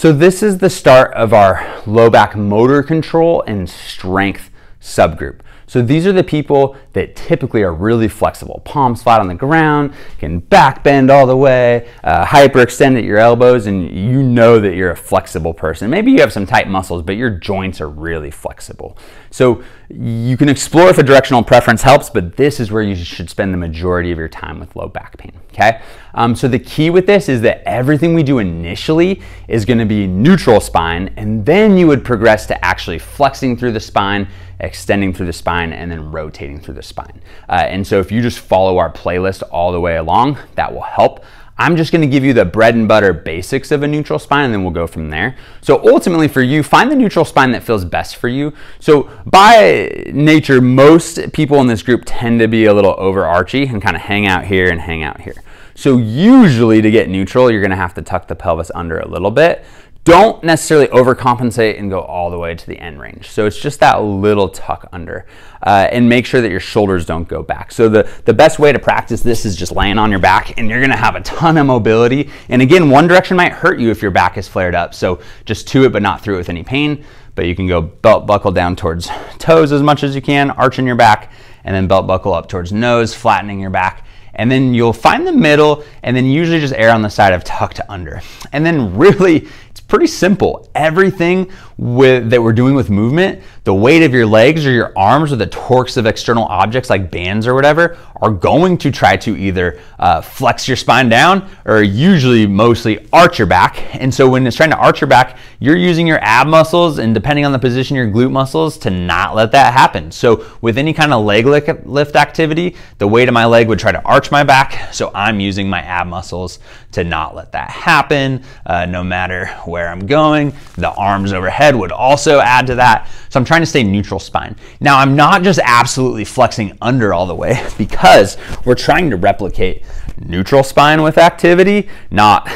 So this is the start of our low back motor control and strength subgroup. So these are the people that typically are really flexible. Palms flat on the ground, can back bend all the way, uh, hyperextend at your elbows, and you know that you're a flexible person. Maybe you have some tight muscles, but your joints are really flexible. So you can explore if a directional preference helps, but this is where you should spend the majority of your time with low back pain, okay? Um, so the key with this is that everything we do initially is gonna be neutral spine, and then you would progress to actually flexing through the spine extending through the spine, and then rotating through the spine. Uh, and so if you just follow our playlist all the way along, that will help. I'm just gonna give you the bread and butter basics of a neutral spine and then we'll go from there. So ultimately for you, find the neutral spine that feels best for you. So by nature, most people in this group tend to be a little overarchy and kind of hang out here and hang out here. So usually to get neutral, you're gonna have to tuck the pelvis under a little bit. Don't necessarily overcompensate and go all the way to the end range. So it's just that little tuck under. Uh, and make sure that your shoulders don't go back. So the, the best way to practice this is just laying on your back and you're gonna have a ton of mobility. And again, one direction might hurt you if your back is flared up. So just to it, but not through it with any pain. But you can go belt buckle down towards toes as much as you can, arching your back, and then belt buckle up towards nose, flattening your back and then you'll find the middle and then usually just err on the side of tucked under. And then really pretty simple. Everything with, that we're doing with movement, the weight of your legs or your arms or the torques of external objects like bands or whatever are going to try to either uh, flex your spine down or usually mostly arch your back. And so when it's trying to arch your back, you're using your ab muscles and depending on the position, your glute muscles to not let that happen. So with any kind of leg lift activity, the weight of my leg would try to arch my back. So I'm using my ab muscles to not let that happen uh, no matter where I'm going. The arms overhead would also add to that. So I'm trying to stay neutral spine. Now I'm not just absolutely flexing under all the way because we're trying to replicate neutral spine with activity, not,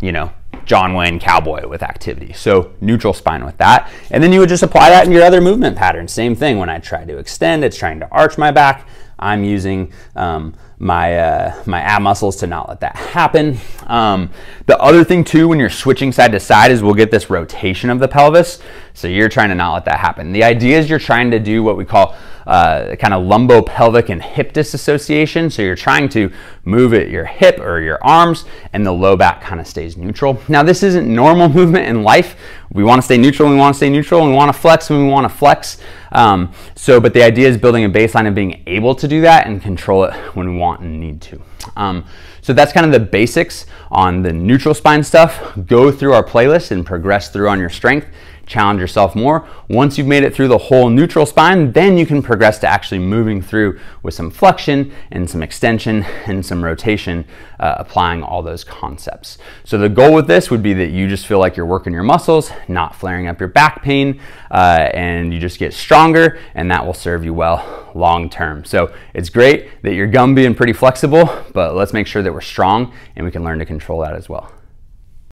you know, John Wayne cowboy with activity. So neutral spine with that. And then you would just apply that in your other movement patterns. Same thing when I try to extend, it's trying to arch my back. I'm using um, my, uh, my ab muscles to not let that happen. Um, the other thing too, when you're switching side to side is we'll get this rotation of the pelvis. So you're trying to not let that happen. The idea is you're trying to do what we call uh, kind of lumbopelvic and hip disassociation. So you're trying to move it your hip or your arms and the low back kind of stays neutral. Now this isn't normal movement in life. We want to stay neutral we want to stay neutral we want to flex when we want to flex. Um, so, but the idea is building a baseline of being able to do that and control it when we want and need to. Um, so that's kind of the basics on the neutral spine stuff. Go through our playlist and progress through on your strength challenge yourself more. Once you've made it through the whole neutral spine, then you can progress to actually moving through with some flexion and some extension and some rotation, uh, applying all those concepts. So the goal with this would be that you just feel like you're working your muscles, not flaring up your back pain, uh, and you just get stronger, and that will serve you well long term. So it's great that you're gum being pretty flexible, but let's make sure that we're strong and we can learn to control that as well.